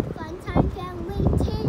Fun time family too.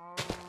tomorrow.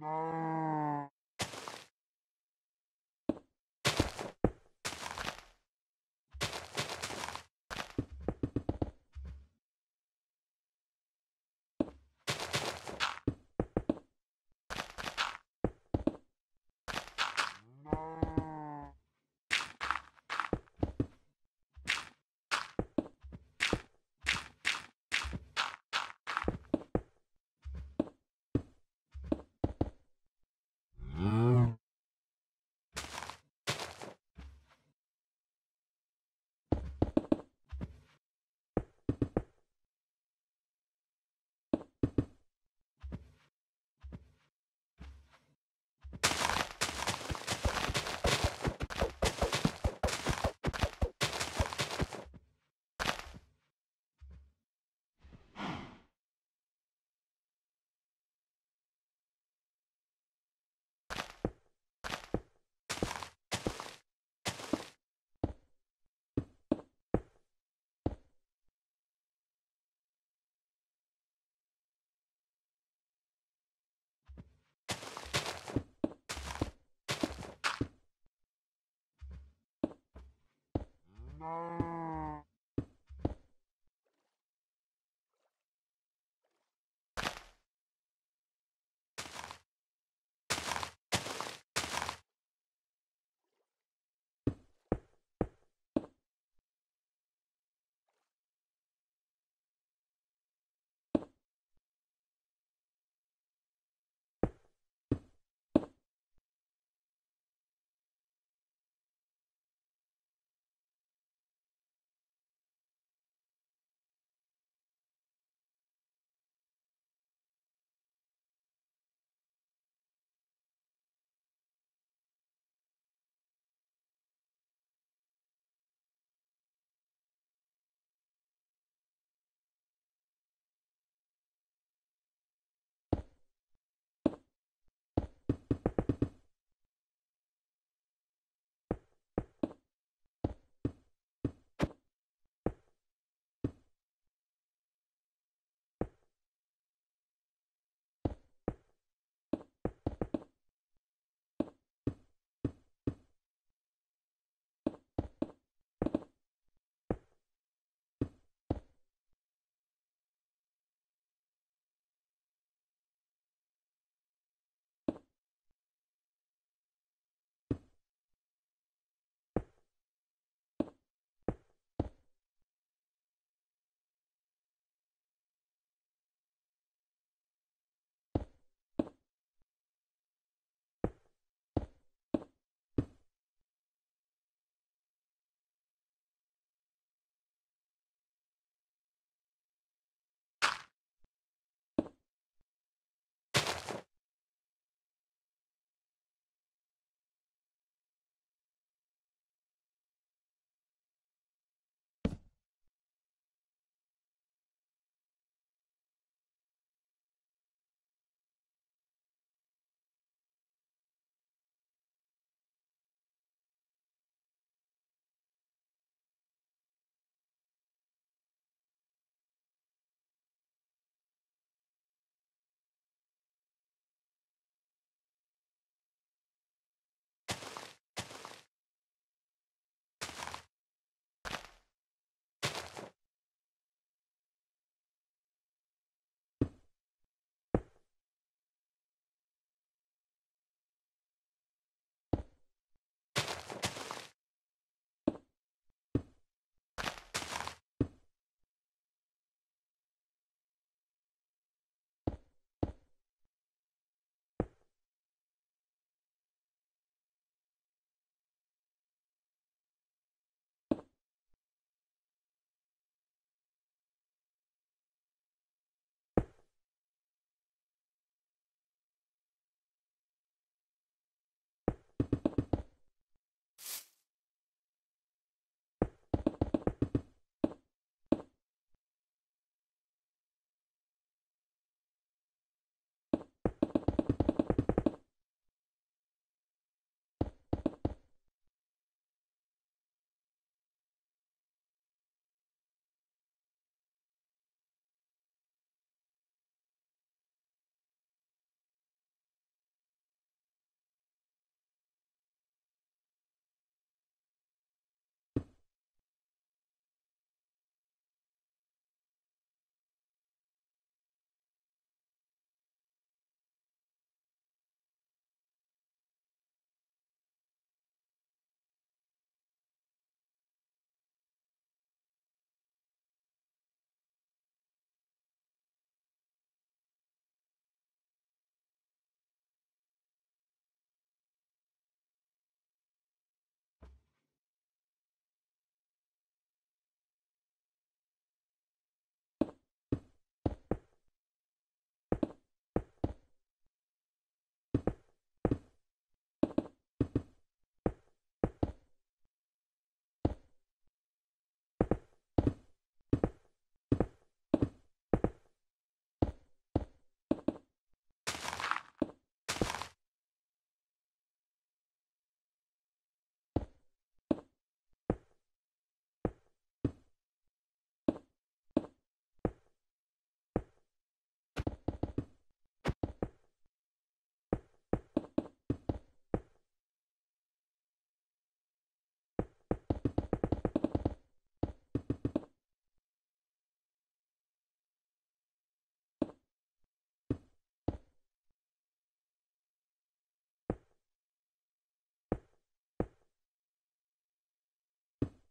No. Oh.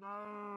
No.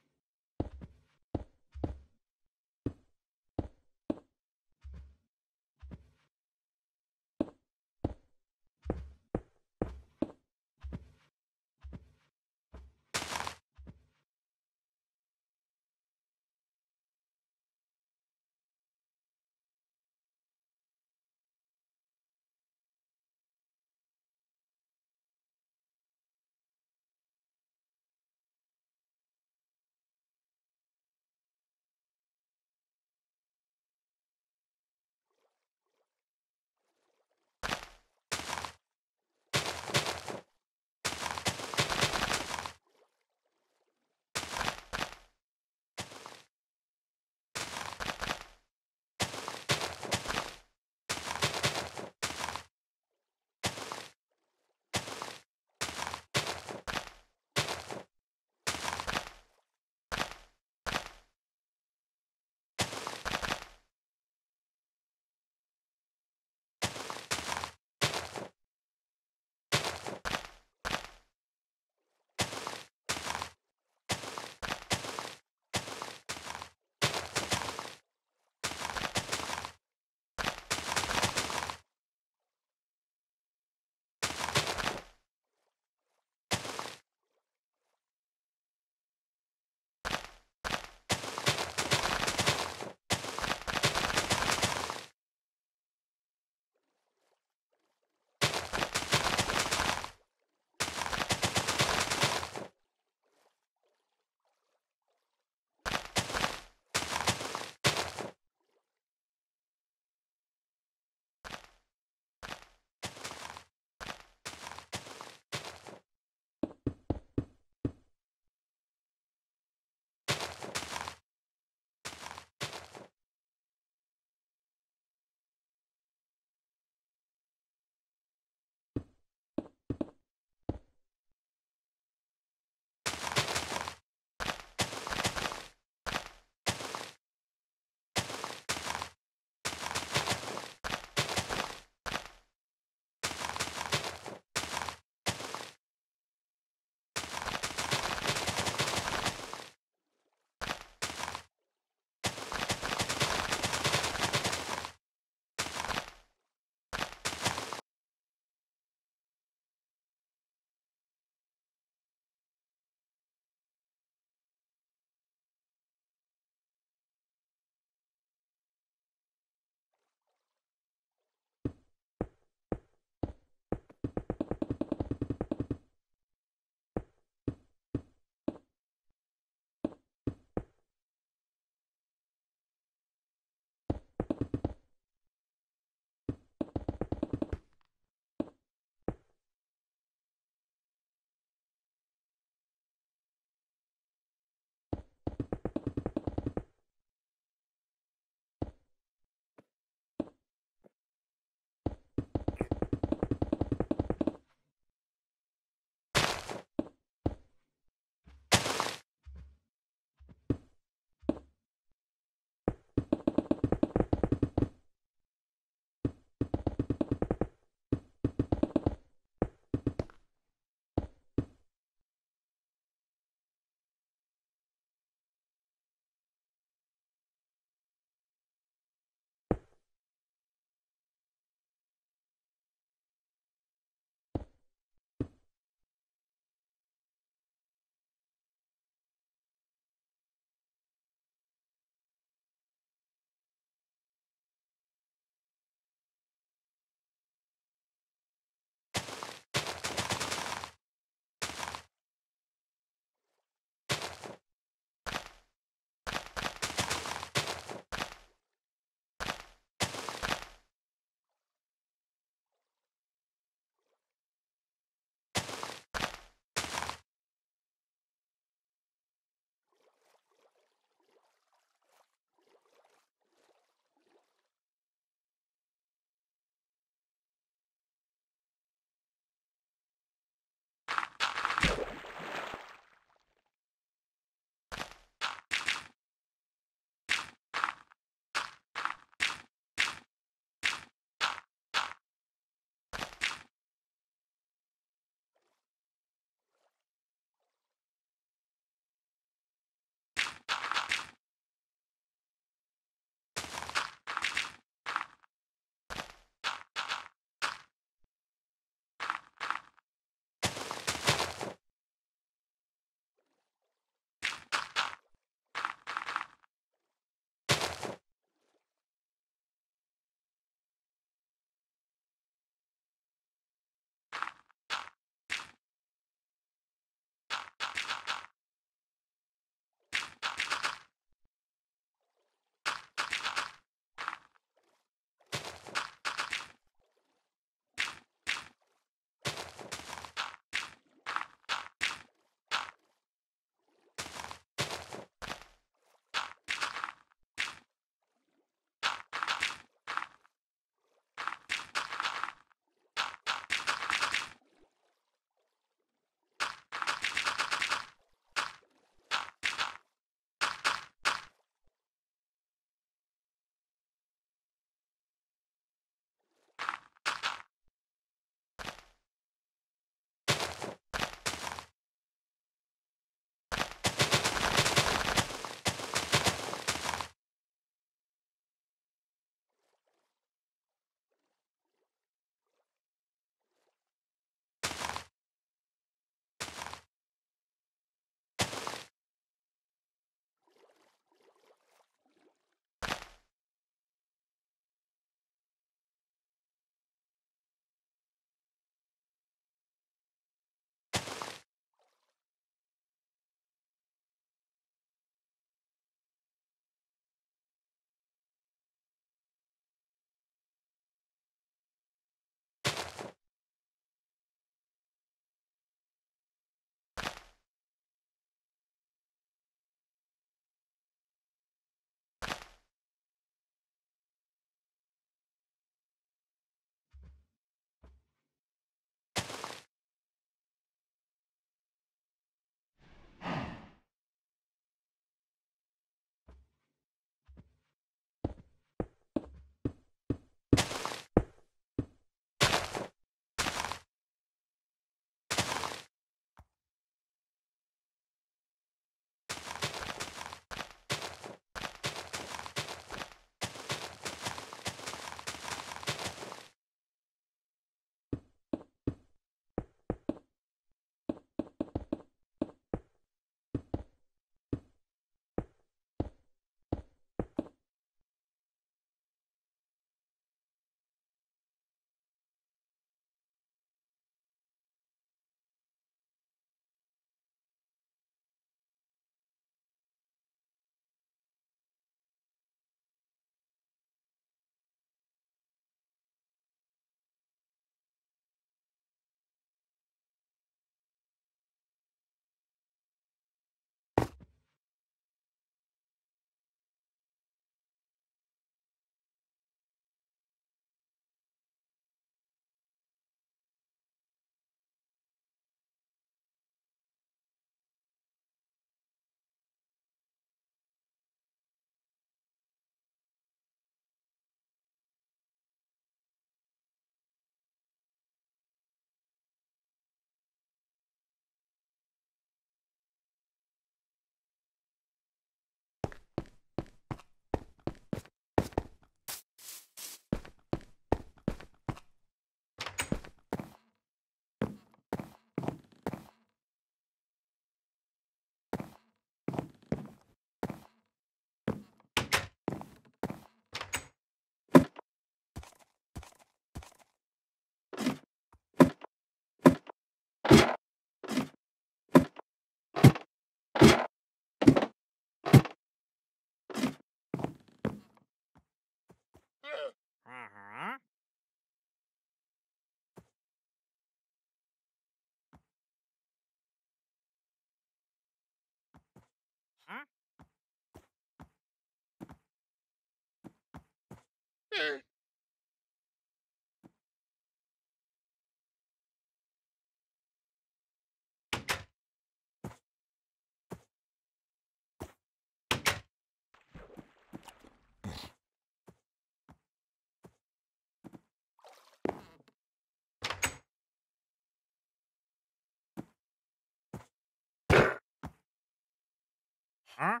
Huh?